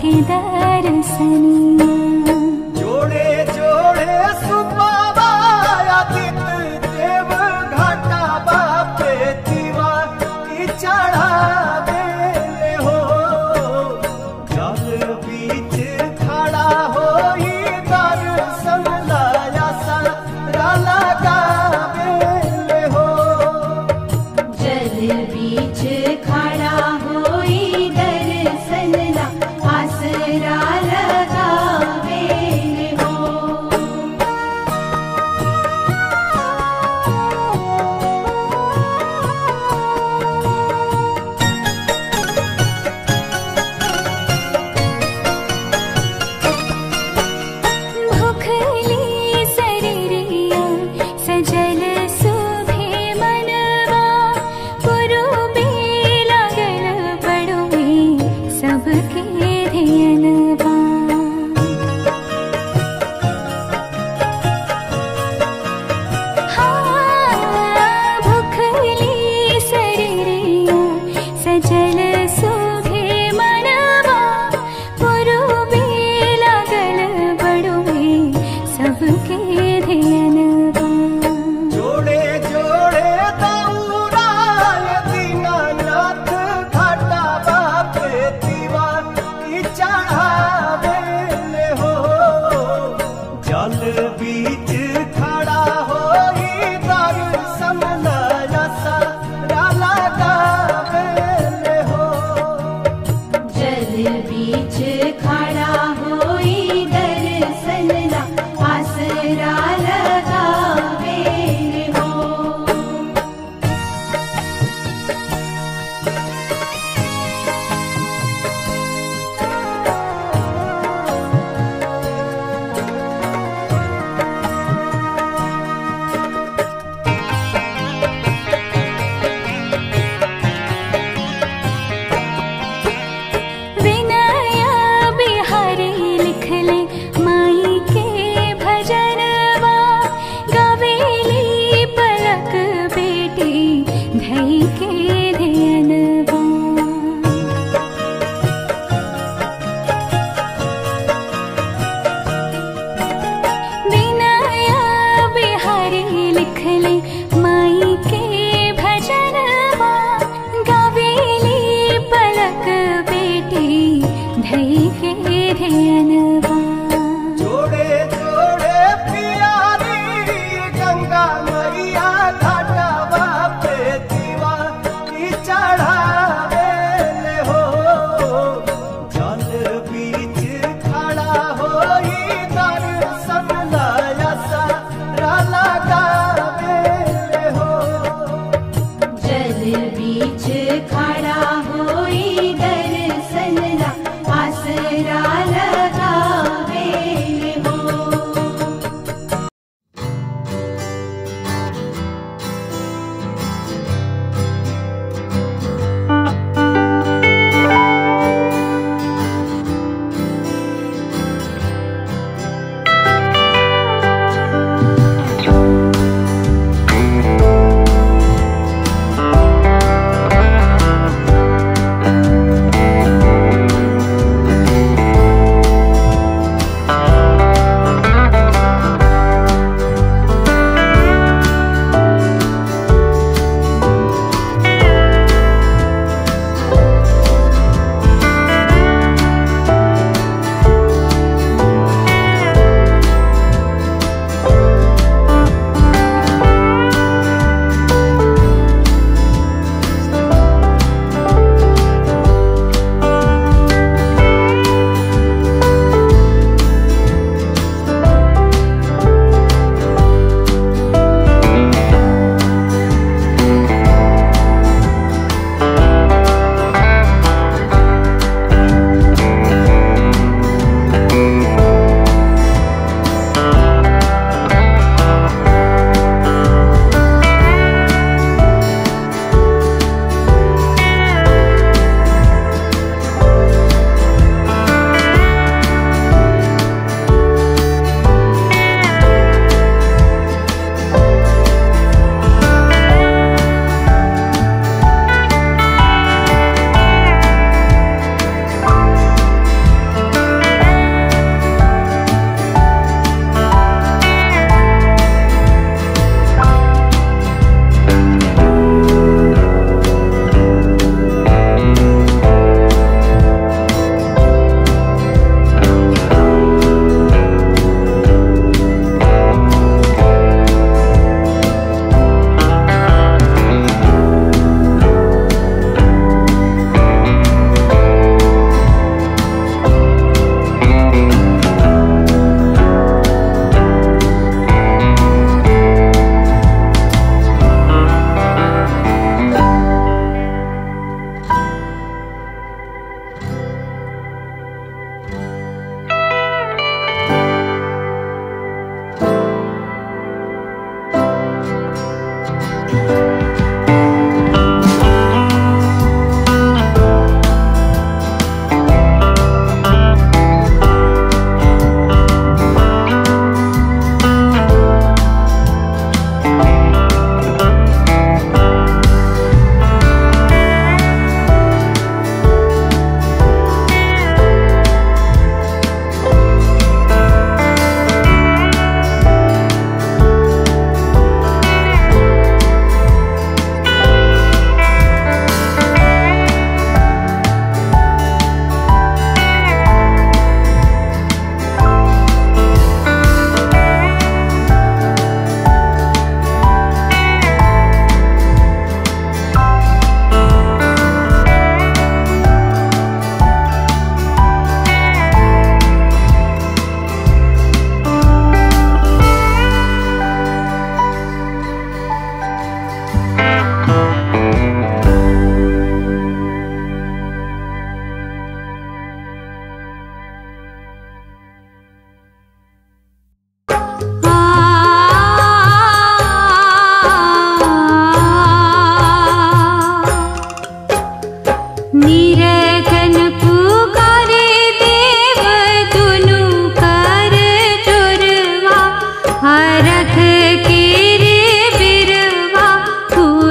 के दर्शनी जोड़े जोड़े सुबाबाया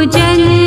जन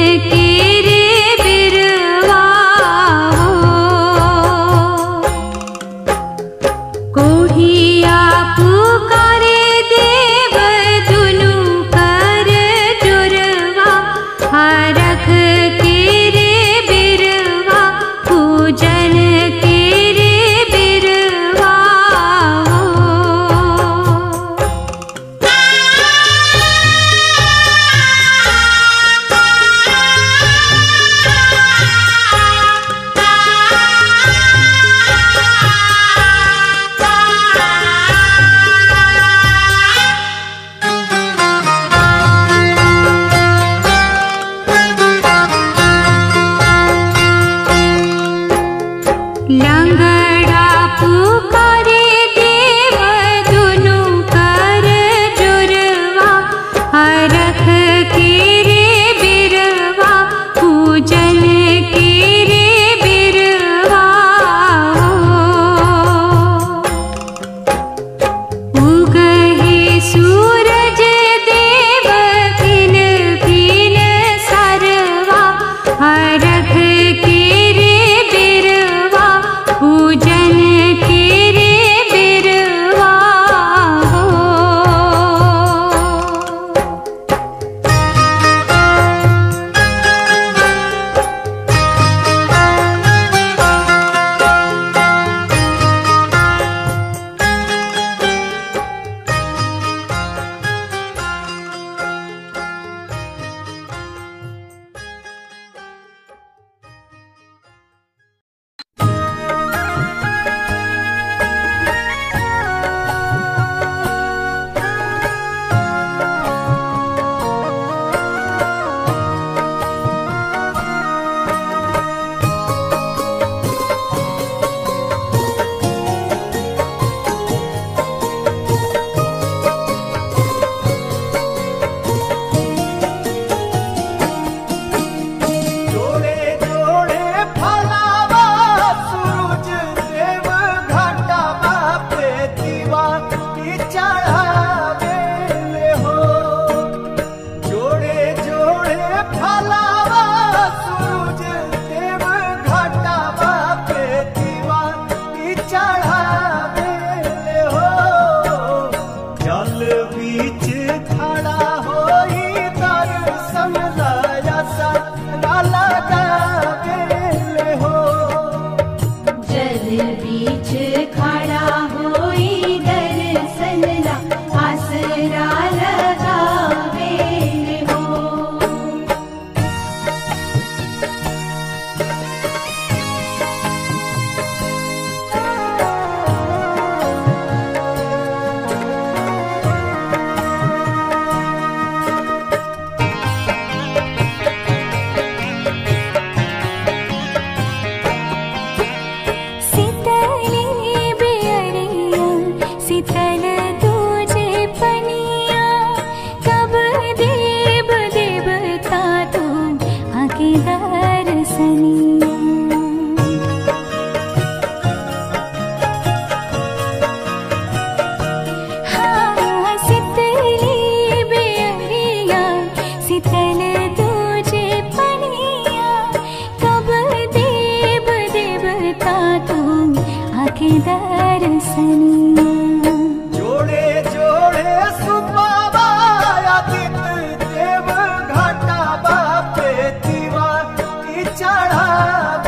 की